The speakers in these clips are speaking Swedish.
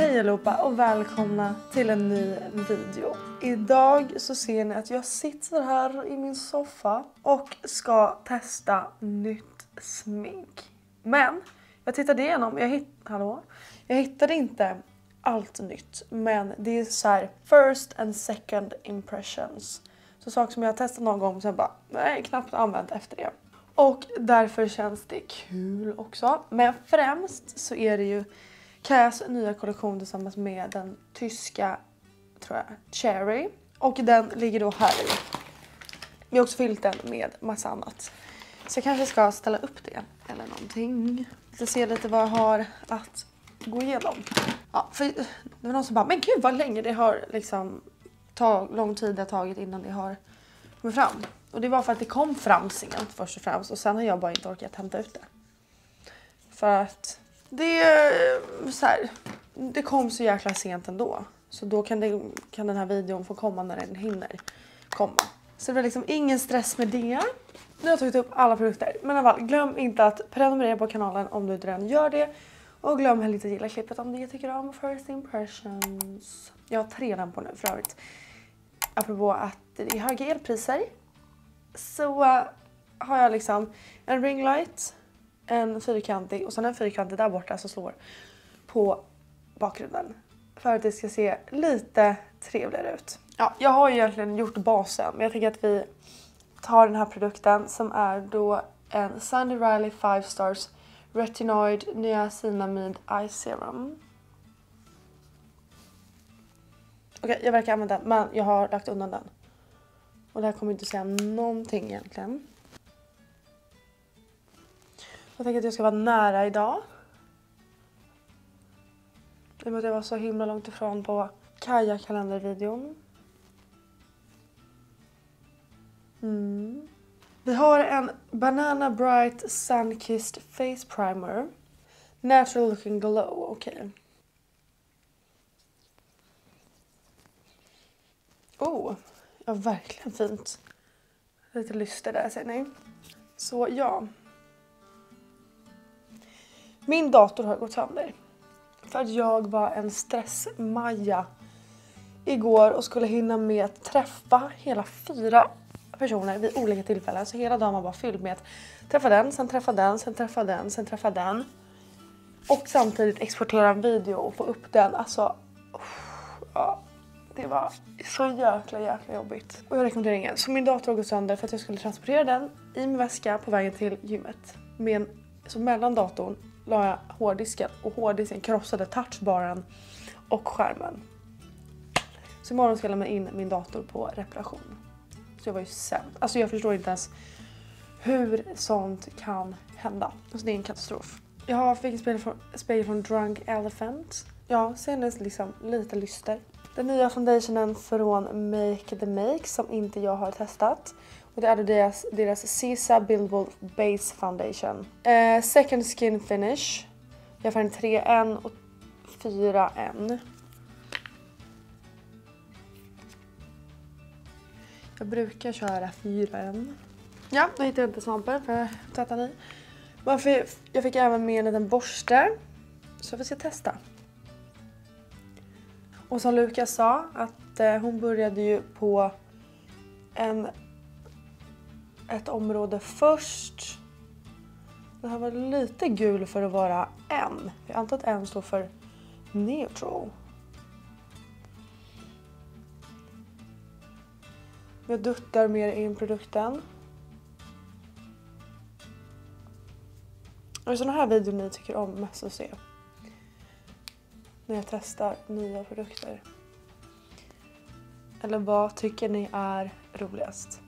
Hej allihopa och välkomna till en ny video. Idag så ser ni att jag sitter här i min soffa och ska testa nytt smink. Men jag tittade igenom, jag, hitt Hallå? jag hittade inte allt nytt men det är så här first and second impressions. Så saker som jag har testat någon gång sen bara nej knappt använt efter det. Och därför känns det kul också. Men främst så är det ju Cas nya kollektion tillsammans med den tyska, tror jag, Cherry. Och den ligger då här i. Vi har också fyllt den med massa annat. Så jag kanske ska ställa upp det eller någonting. Så se lite vad jag har att gå igenom. Ja, för det var någon som bara, men gud vad länge det har liksom tag, lång tid det har tagit innan det har kommit fram. Och det var för att det kom fram sent först och främst och sen har jag bara inte orkat hämta ut det. För att det, så här, det kom så jäkla sent ändå. Så då kan, det, kan den här videon få komma när den hinner komma. Så det var liksom ingen stress med det. Nu har jag tagit upp alla produkter. Men i alla fall, glöm inte att prenumerera på kanalen om du inte redan gör det. Och glöm heller inte att gilla klippet om ni tycker om first impressions. Jag har tre lampor nu för övrigt. Apropå att det är höga elpriser. Så har jag liksom en ringlight en fyrkantig och sen en fyrkantig där borta som slår på bakgrunden. För att det ska se lite trevligare ut. Ja, jag har ju egentligen gjort basen men jag tänker att vi tar den här produkten som är då en Sandy Riley 5 Stars Retinoid Niacinamide Eye Serum. Okej, okay, jag verkar använda den men jag har lagt undan den. Och det här kommer inte säga någonting egentligen. Jag tänker att jag ska vara nära idag. I och med att jag var så himla långt ifrån på Kaja kalendervideon. Mm. Vi har en Banana Bright Sunkissed Face Primer. Natural looking glow, okej. Okay. Oh, ja verkligen fint. Lite lyster där ser ni. Så ja, min dator har gått sönder. För att jag var en stressmaja igår och skulle hinna med att träffa hela fyra personer vid olika tillfällen. Så hela dagen var bara fylld med att träffa den, sen träffa den, sen träffa den, sen träffa den. Och samtidigt exportera en video och få upp den. Alltså, ja, det var så jäkla jäkla jobbigt. Och jag rekommenderar ingen. Så min dator har gått sönder för att jag skulle transportera den i min väska på vägen till gymmet. Med en, så mellan datorn la jag hårddisken och hårddisken krossade touchbaren och skärmen. Så imorgon ska jag lämna in min dator på reparation. Så jag var ju sämst. Alltså jag förstår inte ens hur sånt kan hända. Alltså det är en katastrof. Jag fick en spegel från, spegel från Drunk Elephant. Ja, senast liksom lite lyster. Den nya foundationen från Make the Make som inte jag har testat. Och det är deras, deras Cisa Buildable Base Foundation. Eh, second Skin Finish. Jag får en 3N och 4N. Jag brukar köra 4N. Ja, då hittade jag inte svampen för att tvätta i. Jag fick även med en liten borste. Så vi ska testa. Och som Lukas sa, att eh, hon började ju på en ett område först. Det här var lite gul för att vara N. Jag antar att N står för neutral. Jag duttar mer in produkten. Och sådana här videor ni tycker om mest att se. När jag testar nya produkter. Eller vad tycker ni är roligast?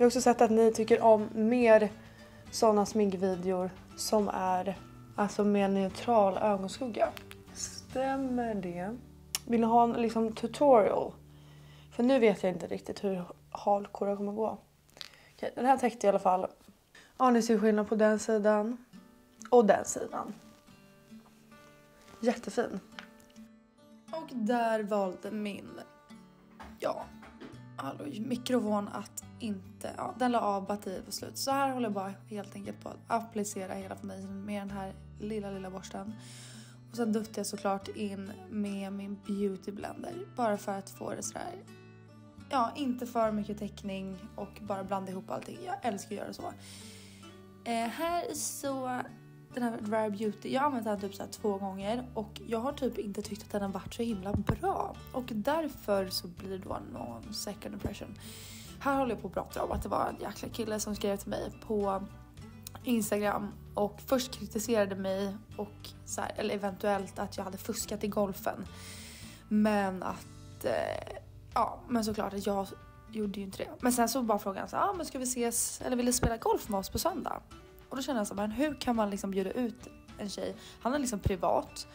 Jag har också sett att ni tycker om mer sådana sminkvideor som är alltså med neutral ögonskugga. Stämmer det? Vill ni ha en liksom tutorial? För nu vet jag inte riktigt hur jag kommer gå. Okej, den här täckte i alla fall. Ja, ni ser skillnad på den sidan och den sidan. Jättefin. Och där valde min, ja, hallå, mikrofon att inte, ja, den la av batteriet på slut. Så här håller jag bara helt enkelt på att applicera hela foundationen med den här lilla, lilla borsten. Och sen duttar jag såklart in med min beauty blender bara för att få det sådär ja, inte för mycket täckning och bara blanda ihop allting. Jag älskar att göra så. Eh, här så den här Rare Beauty, jag har använt den typ så två gånger och jag har typ inte tyckt att den har varit så himla bra. Och därför så blir det då någon second impression. Här håller jag på att prata om att det var en jäkla kille som skrev till mig på Instagram och först kritiserade mig och så här, eller eventuellt att jag hade fuskat i golfen. Men att, eh, ja men såklart att jag gjorde ju inte det. Men sen så bara frågade han så ah, men ska vi ses eller vill du spela golf med oss på söndag? Och då kände jag så hur kan man liksom bjuda ut en tjej? Han är liksom privat.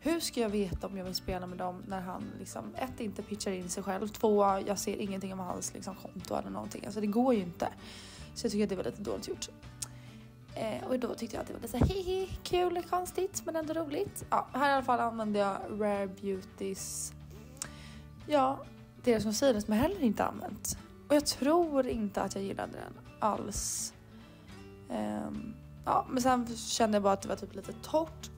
Hur ska jag veta om jag vill spela med dem när han liksom ett inte pitchar in sig själv, två jag ser ingenting om hans liksom konto eller någonting. Alltså det går ju inte. Så jag tycker att det var lite dåligt gjort. Eh, och då tyckte jag att det var lite hehe, kul, konstigt men ändå roligt. Ja, här i alla fall använde jag Rare Beauties, ja, deras concealer som jag heller inte använt. Och jag tror inte att jag gillade den alls. Um, ja, men sen kände jag bara att det var typ lite torrt.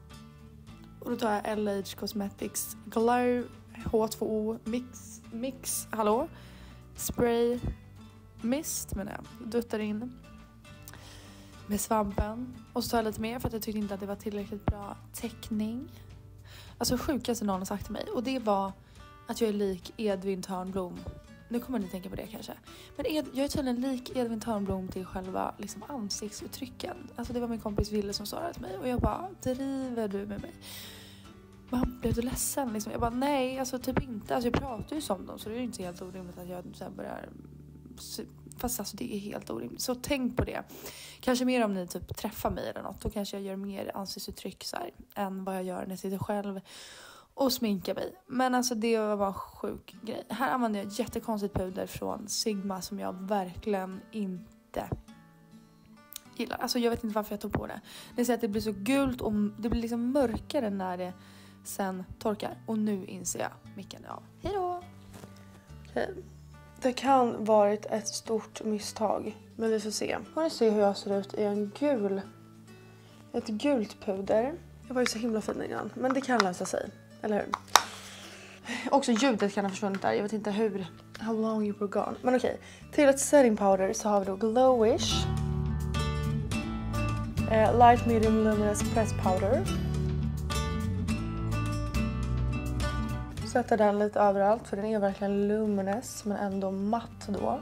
Och då tar jag LH Cosmetics Glow H2O Mix, mix hallå? Spray Mist menar jag. Duttar in med svampen. Och så tar jag lite mer för att jag tyckte inte att det var tillräckligt bra täckning. Alltså sjukaste någon har sagt till mig och det var att jag är lik Edvin Törnblom. Nu kommer ni tänka på det kanske. Men Ed, jag är tydligen lik Edvin Törnblom till själva liksom, ansiktsuttrycken. Alltså det var min kompis Ville som sa det till mig och jag bara driver du med mig? Man, blev du ledsen? Liksom. Jag bara nej, alltså typ inte. Alltså jag pratar ju som dem så det är ju inte helt orimligt att jag så börjar Fast alltså det är helt orimligt. Så tänk på det. Kanske mer om ni typ träffar mig eller något. Då kanske jag gör mer ansiktsuttryck så här, än vad jag gör när jag sitter själv och sminka mig. Men alltså det var en sjuk grej. Här använder jag ett jättekonstigt puder från Sigma som jag verkligen inte gillar. Alltså jag vet inte varför jag tog på det. Ni ser att det blir så gult och det blir liksom mörkare när det sen torkar. Och nu inser jag micken är av. Hejdå! Okej. Eh, det kan varit ett stort misstag, men vi får se. Får ni se hur jag ser ut i en gul, ett gult puder. Jag var ju så himla fin innan, men det kan lösa sig. Eller hur? Också ljudet kan ha försvunnit där. Jag vet inte hur. How long you were gone. Men okej. Okay. Till ett setting powder så har vi då Glowish. Uh, light medium luminous press powder. Sätter den lite överallt för den är verkligen luminous men ändå matt då.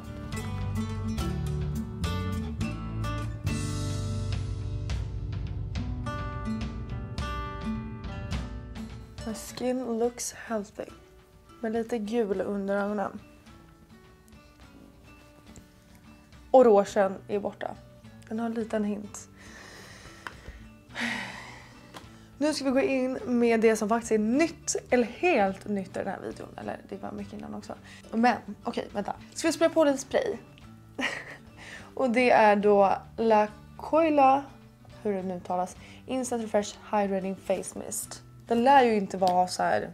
Skin looks healthy. Med lite gul under ögonen. Och rougen är borta. Den har en liten hint. Nu ska vi gå in med det som faktiskt är nytt, eller helt nytt i den här videon. Eller det var mycket innan också. Men okej, okay, vänta. Ska vi spraya på lite spray? och det är då La Coila, hur det nu talas, Instant Refresh Hydrating Face Mist. Den lär ju inte vara så här.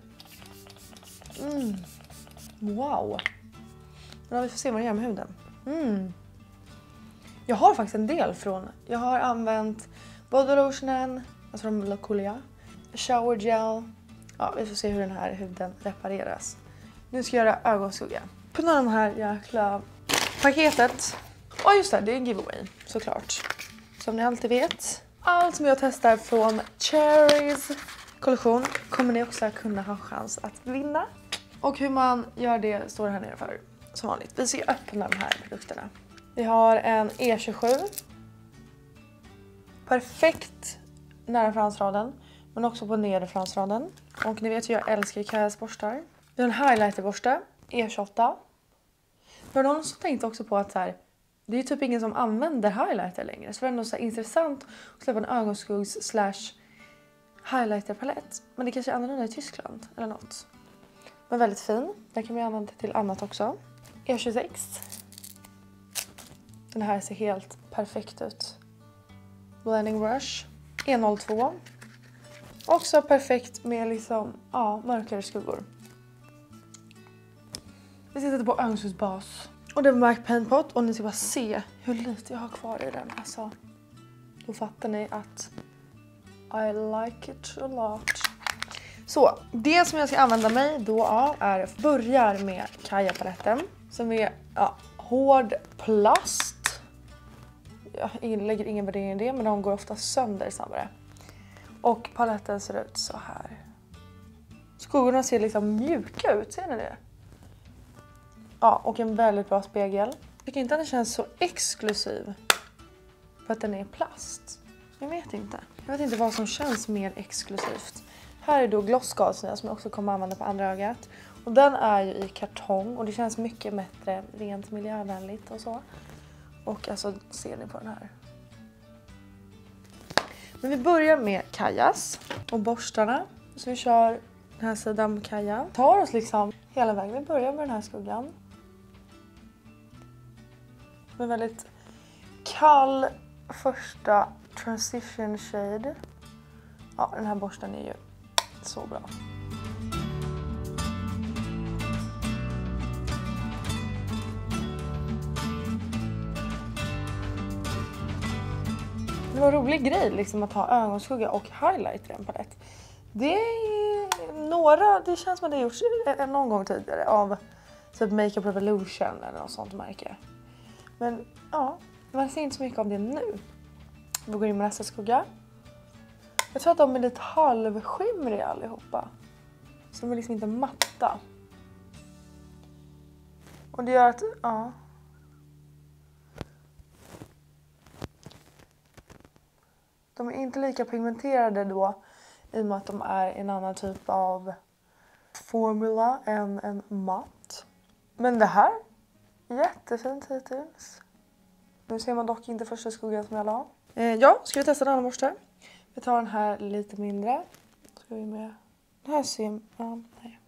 Mm. Wow. Men vi får se vad det gör med huden. Mm. Jag har faktiskt en del från, jag har använt body lotionen, alltså från La Colia, shower gel. Ja, vi får se hur den här huden repareras. Nu ska jag göra ögonskugga. Öppna den här jäkla paketet. Och just det, det är en giveaway såklart. Som ni alltid vet. Allt som jag testar från Cherries kollektion kommer ni också kunna ha chans att vinna. Och hur man gör det står här nere för som vanligt. Vi ska öppna de här produkterna. Vi har en E27. Perfekt nära fransraden men också på nedre fransraden. Och ni vet ju jag älskar Kajas borstar. Vi har en highlighterborste, E28. För någon som tänkte också på att så här, det är typ ingen som använder highlighter längre så det är ändå så intressant att släppa en ögonskuggs slash highlighterpalett. Men det kanske är annorlunda i Tyskland eller något. Men väldigt fin. Den kan man använda till annat också. E26. Den här ser helt perfekt ut. Blending brush. E02. Också perfekt med liksom, ja, mörkare skuggor. Vi ska sätta på ögonskuggsbas. Och det var MAC Pen Pot och ni ska bara se hur lite jag har kvar i den. Alltså, då fattar ni att i like it a lot. Så, det som jag ska använda mig då av är, börjar med Kaja-paletten som är ja, hård plast. Jag lägger ingen värdering i det men de går ofta sönder snabbare. Och paletten ser ut så här. Skuggorna ser liksom mjuka ut, ser ni det? Ja, och en väldigt bra spegel. Jag tycker inte att den känns så exklusiv för att den är plast. Jag vet inte. Jag vet inte vad som känns mer exklusivt. Här är då glossgasen som jag också kommer använda på andra ögat. Och den är ju i kartong och det känns mycket bättre rent miljövänligt och så. Och alltså ser ni på den här. Men vi börjar med Kajas och borstarna. Så vi kör den här sidan med Kaja. Tar oss liksom hela vägen. Vi börjar med den här skuggan. Med väldigt kall första transition shade. Ja, den här borsten är ju så bra. Det var en rolig grej liksom att ha ögonskugga och highlighter i en palett. Det är några, det känns som att det har gjorts någon gång tidigare av typ Makeup Revolution eller något sånt märke. Men ja, man ser inte så mycket av det nu. Vi går in med nästa skugga. Jag tror att de är lite halvskimriga allihopa. Så de är liksom inte matta. Och det gör att, ja. De är inte lika pigmenterade då i och med att de är en annan typ av formula än en matt. Men det här, jättefint hittills. Nu ser man dock inte första skuggan som jag la. Eh, ja, ska vi testa en annan borste? Vi tar den här lite mindre. Ska vi med. Den här ser... Ja, nej.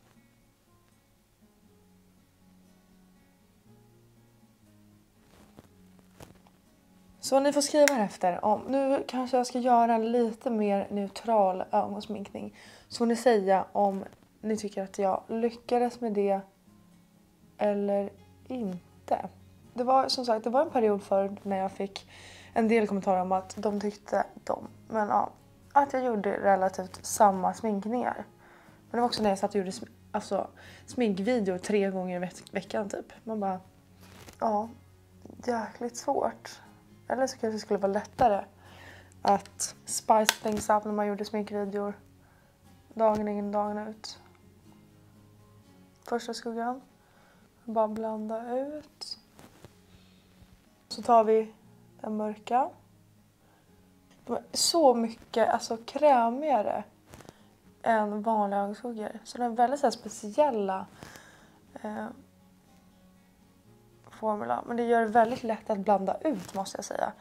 Så ni får skriva här efter om, nu kanske jag ska göra en lite mer neutral ögonsminkning. Så får ni säga om ni tycker att jag lyckades med det eller inte. Det var som sagt, det var en period förr när jag fick en del kommentarer om att de tyckte de. Men ja, att jag gjorde relativt samma sminkningar. Men det var också när jag satt och gjorde alltså, sminkvideor tre gånger i ve veckan typ. Man bara, ja, jäkligt svårt. Eller så kanske det skulle vara lättare att spice things up när man gjorde sminkvideor. Dagen in, dagen ut. Första skuggan. Bara blanda ut. Så tar vi den mörka. De är så mycket alltså, krämigare än vanliga ögonskuggor. Så det är väldigt så här, speciella eh, formula. Men det gör det väldigt lätt att blanda ut måste jag säga.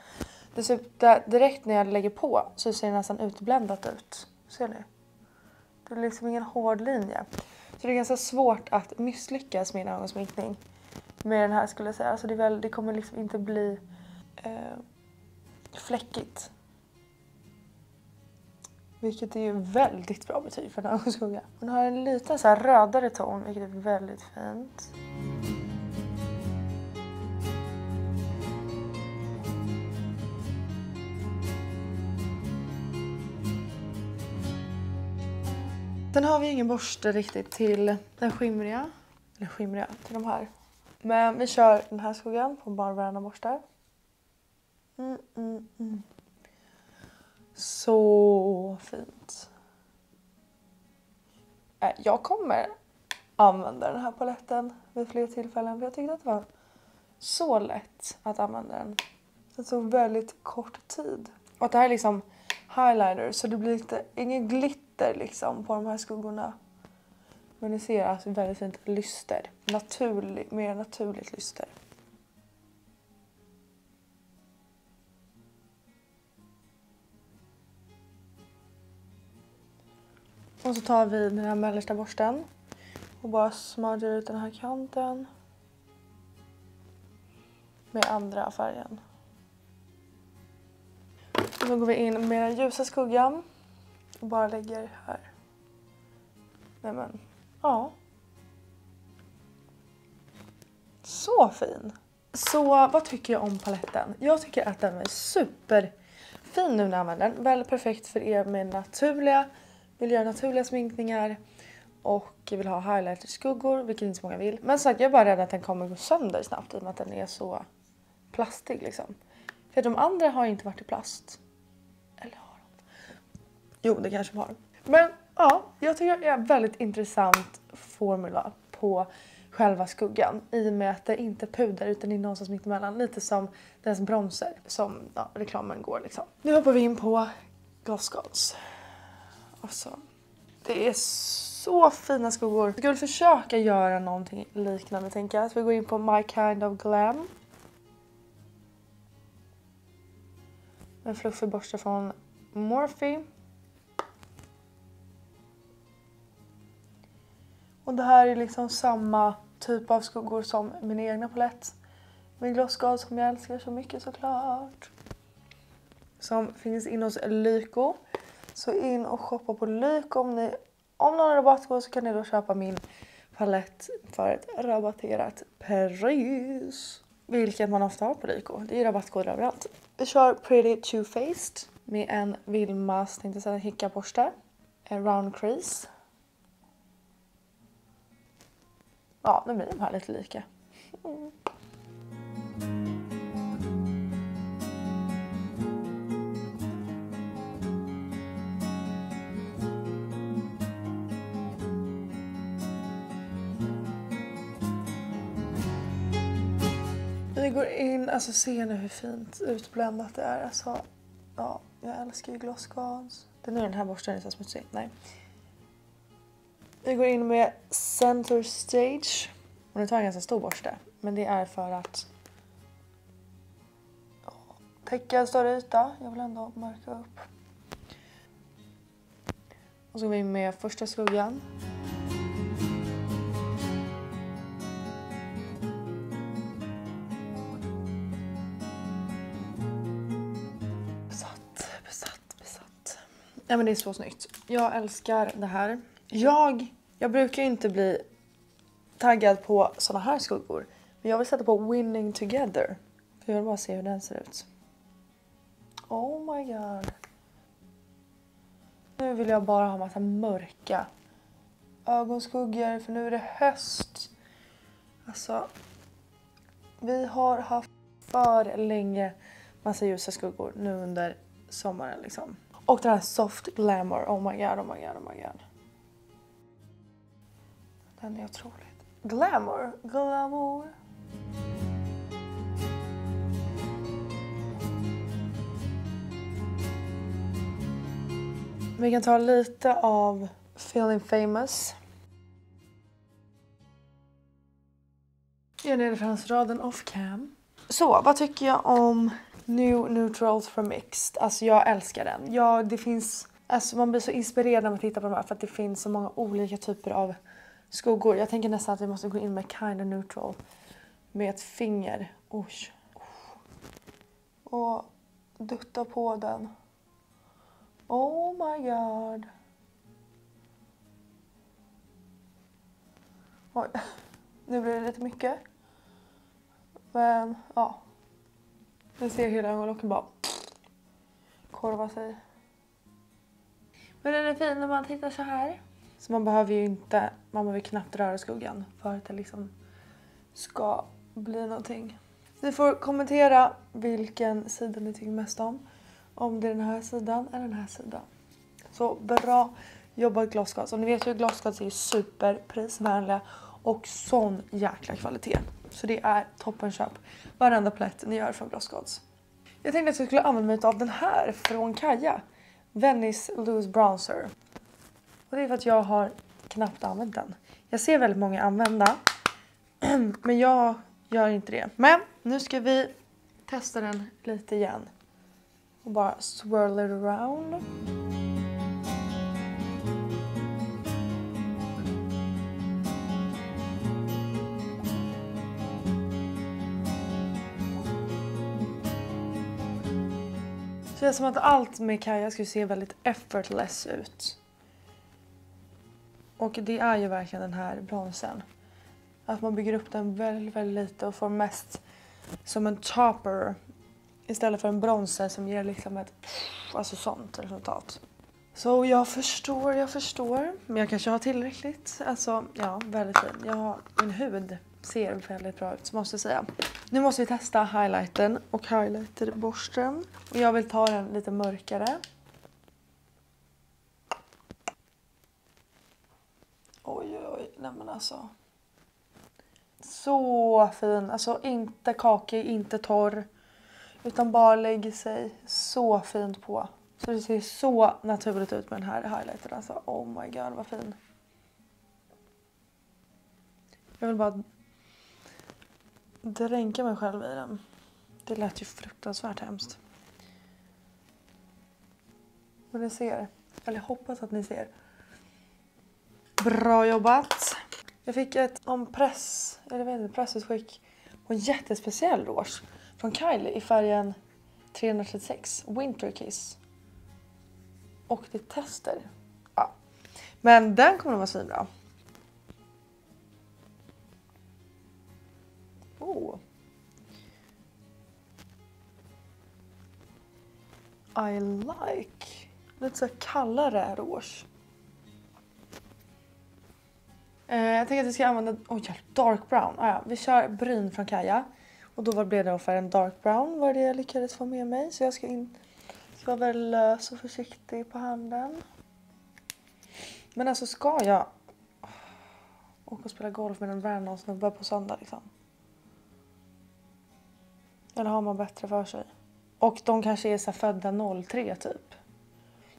Det direkt när jag lägger på så ser det nästan utbländat ut. Ser ni? Det är liksom ingen hård linje. Så det är ganska svårt att misslyckas med en ögonsminkning med den här skulle jag säga. Alltså det, väl, det kommer liksom inte bli eh, fläckigt. Vilket är ju väldigt bra betyg för en ögonskugga. Den har en lite så rödare ton vilket är väldigt fint. Sen har vi ingen borste riktigt till den skimriga. Eller skimriga, till de här. Men vi kör den här skuggan på bara varannan borstar. Mm, mm, mm. Så fint. Äh, jag kommer använda den här paletten vid fler tillfällen för jag tyckte att det var så lätt att använda den. Det tog väldigt kort tid. Och det här är liksom highlighter så det blir lite, ingen glitter liksom på de här skuggorna. Men ni ser alltså väldigt fint lyster. Naturlig, mer naturligt lyster. Och så tar vi den här mellersta borsten och bara smörjer ut den här kanten med andra färgen. Och så går vi in med den ljusa skuggan och bara lägger här. Nämen, ja. Så fin! Så vad tycker jag om paletten? Jag tycker att den är superfin nu när jag använder den. Väldigt perfekt för er med naturliga vill göra naturliga sminkningar och vill ha highlighter skuggor, vilket inte så många vill. Men sagt, jag är bara rädd att den kommer gå sönder snabbt i och med att den är så plastig liksom. För de andra har inte varit i plast. Eller har de? Jo, det kanske de har. Men ja, jag tycker det är en väldigt intressant formula på själva skuggan i och med att det inte är puder utan det är någonstans mittemellan. Lite som deras bronzer som ja, reklamen går liksom. Nu hoppar vi in på Gloss Gods. Alltså, det är så fina skuggor. Jag skulle försöka göra någonting liknande tänker jag. Så vi går in på My Kind of Glam. En fluffig borste från Morphe. Och det här är liksom samma typ av skuggor som min egna palett. Min glossgal som jag älskar så mycket såklart. Som finns in hos Lyko. Så in och shoppa på Lyko om ni om någon har rabattkod så kan ni då köpa min palett för ett rabatterat pris. Vilket man ofta har på Lyko. Det är rabattkoder överallt. Vi kör Pretty Too Faced med en Vilmas tänkte säga hickaborste. En round crease. Ja, nu blir de här lite lika. Mm. Går in, alltså se nu hur fint utbländat det är. Alltså, ja, jag älskar ju gloss guards. Det är nu den här borsten är så smutsig. Nej. Vi går in med center stage. Och nu tar jag en ganska stor borste. Men det är för att täcka en större yta. Jag vill ändå mörka upp. Och så går vi in med första skuggan. Ja men det är så snyggt. Jag älskar det här. Jag, jag brukar inte bli taggad på såna här skuggor. Men jag vill sätta på Winning Together. För jag vill bara se hur den ser ut. Oh my god. Nu vill jag bara ha massa mörka ögonskuggor för nu är det höst. Alltså, vi har haft för länge massa ljusa skuggor nu under sommaren liksom. Och den här soft glamour. Oh my god, oh my god, oh my god. Den är otroligt. Glamour, glamour. Vi kan ta lite av Feeling famous. Jag är nere för off cam. Så, vad tycker jag om New Neutrals from Mixed. Alltså jag älskar den. Ja, det finns... Alltså man blir så inspirerad när man tittar på de här för att det finns så många olika typer av skuggor. Jag tänker nästan att vi måste gå in med Kinda Neutral med ett finger. Oj. Och dutta på den. Oh my god. Oj, nu blir det lite mycket. Men ja. Jag ser hela ögonlocken bara korva sig. Men den är fin när man tittar så här. Så man behöver ju inte, man behöver knappt röra skuggan för att det liksom ska bli någonting. Ni får kommentera vilken sida ni tycker mest om. Om det är den här sidan eller den här sidan. Så bra jobbat Glossgods. Och ni vet ju att Glossgods är superprisvänliga och sån jäkla kvalitet. Så det är toppenköp. Varenda plätt ni gör från Glossgods. Jag tänkte att jag skulle använda mig av den här från Kaja. Venice Loose Bronzer. Och det är för att jag har knappt använt den. Jag ser väldigt många använda. Men jag gör inte det. Men nu ska vi testa den lite igen. Och bara swirl it around. Känns som att allt med Kaja skulle se väldigt effortless ut. Och det är ju verkligen den här bronsen. Att man bygger upp den väldigt, väldigt lite och får mest som en topper istället för en bronzer som ger liksom ett alltså sånt resultat. Så jag förstår, jag förstår. Men jag kanske har tillräckligt. Alltså, ja, väldigt fin. Jag har, min hud ser väldigt bra ut, så måste jag säga. Nu måste vi testa highlighten och highlighterborsten. Och jag vill ta den lite mörkare. Oj, oj, oj. Nej men alltså. Så fin. Alltså inte kakig, inte torr. Utan bara lägger sig så fint på. Så det ser så naturligt ut med den här highlightern. Alltså oh my god vad fin. Jag vill bara dränka mig själv i den. Det lät ju fruktansvärt hemskt. Men ni ser. Eller jag hoppas att ni ser. Bra jobbat! Jag fick ett om press, eller heter det, pressutskick på en jättespeciell rouge från Kylie i färgen 336 Winter Kiss. Och det är tester. Ja. Men den kommer nog vara svinbra. I like. Lite så kallare rouge. Eh, jag tänker att vi ska använda oh, hjälp! dark brown. Ah, ja. Vi kör bryn från Kaja. Och då blev det färgen dark brown var det jag lyckades få med mig. Så jag ska, in, ska vara väldigt lös och försiktig på handen. Men alltså ska jag åka och spela golf med en random snubbe på söndag liksom? Eller har man bättre för sig? Och de kanske är så födda 03 typ.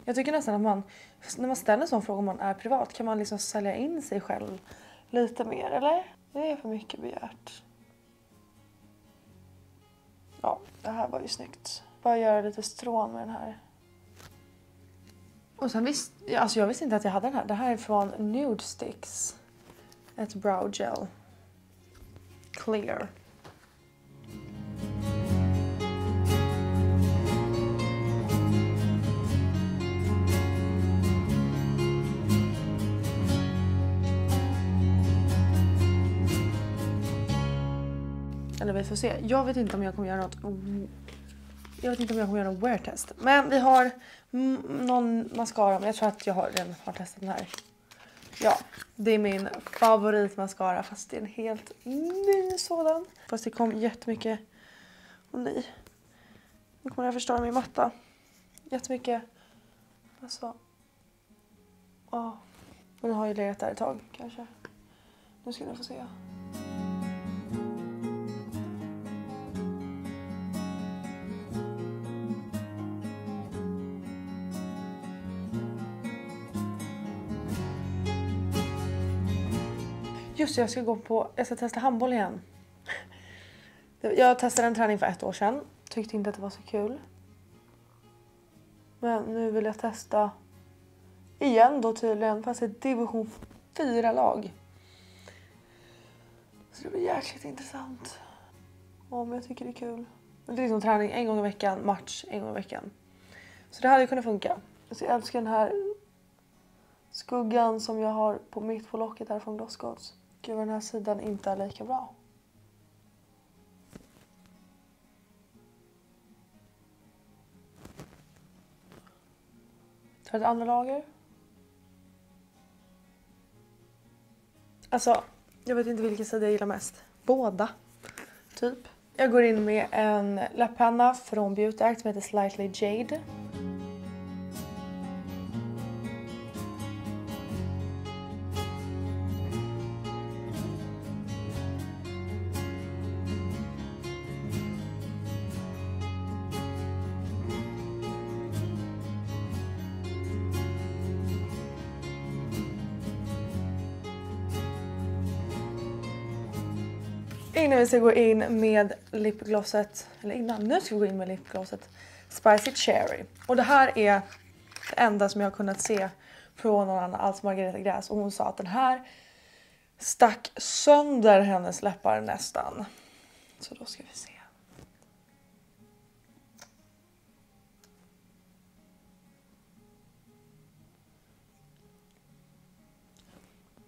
Jag tycker nästan att man, när man ställer en sån fråga om man är privat, kan man liksom sälja in sig själv lite mer eller? Det är för mycket begärt. Ja, det här var ju snyggt. Bara göra lite strån med den här. Och sen visste, alltså jag visste inte att jag hade den här. Det här är från Nude Sticks. Ett brow gel. Clear. Eller vi får se. Jag vet inte om jag kommer göra något... Jag vet inte om jag kommer göra något wear test. Men vi har någon mascara. Men jag tror att jag har, redan har testat den här. Ja, det är min favoritmascara fast det är en helt ny sådan. Fast det kom jättemycket... Åh oh, nej. Nu kommer jag förstöra min matta. Jättemycket. Alltså. Åh. Oh. Den har ju legat där ett tag kanske. Nu ska ni få se. Just jag ska gå på, jag ska testa handboll igen. Jag testade en träning för ett år sedan. Tyckte inte att det var så kul. Men nu vill jag testa igen då tydligen. Fast ett division 4-lag. Så det blir jäkligt intressant. Om jag tycker det är kul. Det är liksom träning en gång i veckan, match en gång i veckan. Så det hade kunnat funka. Så jag älskar den här skuggan som jag har på mitt på locket här från Glossgods. Gud vad den här sidan inte är lika bra. Tar ett andra lager. Alltså, jag vet inte vilken sida jag gillar mest. Båda, typ. Jag går in med en läpppenna från Beauty Act som heter Slightly Jade. Innan vi ska gå in med lipglosset, eller innan, nu ska vi gå in med lipglosset Spicy Cherry. Och det här är det enda som jag har kunnat se från någon annan, alltså Margareta Gräs. Och hon sa att den här stack sönder hennes läppar nästan. Så då ska vi se.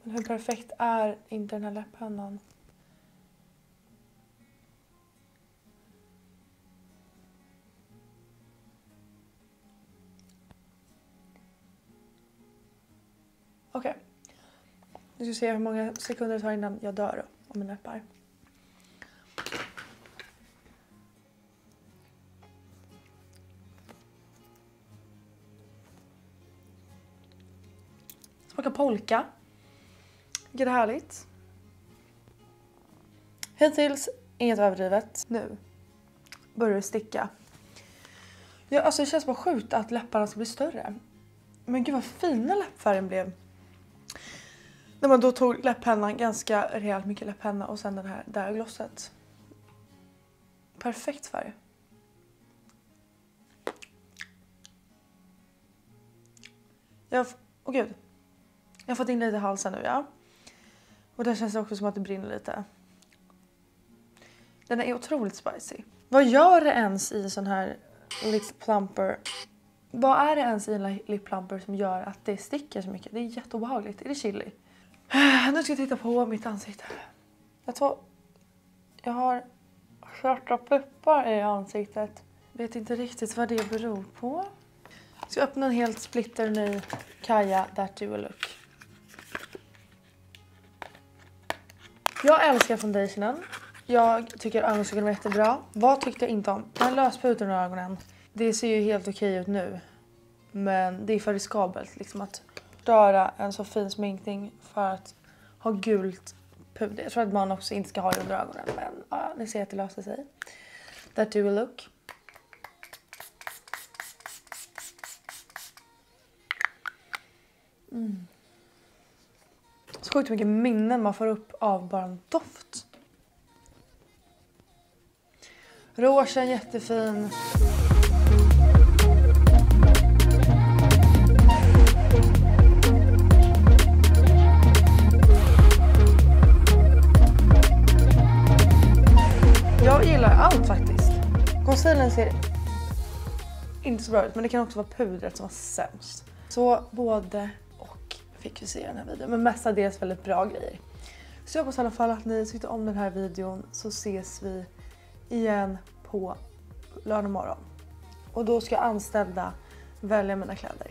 Men hur perfekt är inte den här Okej. Nu ska vi se hur många sekunder det tar innan jag dör av mina läppar. Smakar polka. Vilket är härligt. Hittills inget överdrivet. Nu börjar det sticka. Ja, alltså det känns bara sjukt att läpparna ska bli större. Men gud vad fina läppfärgen blev. När man då tog läpppennan, ganska rejält mycket läpppenna och sen den här där glosset. Perfekt färg. Jag, åh gud. Jag har fått in lite i halsen nu ja. Och där känns det också som att det brinner lite. Den är otroligt spicy. Vad gör det ens i en sån här lip plumper? Vad är det ens i en lip plumper som gör att det sticker så mycket? Det är jätteobehagligt. Är det chili? Nu ska jag titta på mitt ansikte. Jag tror jag har svarta puppar i ansiktet. Vet inte riktigt vad det beror på. Jag ska öppna en helt splitter ny Kaja That Do A Look. Jag älskar foundationen. Jag tycker ögonskuggorna var jättebra. Vad tyckte jag inte om? Den här löspudern i ögonen. Det ser ju helt okej ut nu. Men det är för riskabelt liksom att förstöra en så fin sminkning för att ha gult puder. Jag tror att man också inte ska ha det under ögonen men ja, ni ser att det löser sig. That do a look. Mm. Så sjukt mycket minnen man får upp av bara en doft. Rougen jättefin. Concealern ser inte så bra ut men det kan också vara pudret som var sämst. Så både och fick vi se i den här videon men mestadels väldigt bra grejer. Så jag hoppas i alla fall att ni tyckte om den här videon så ses vi igen på lördag morgon. Och då ska anställda välja mina kläder.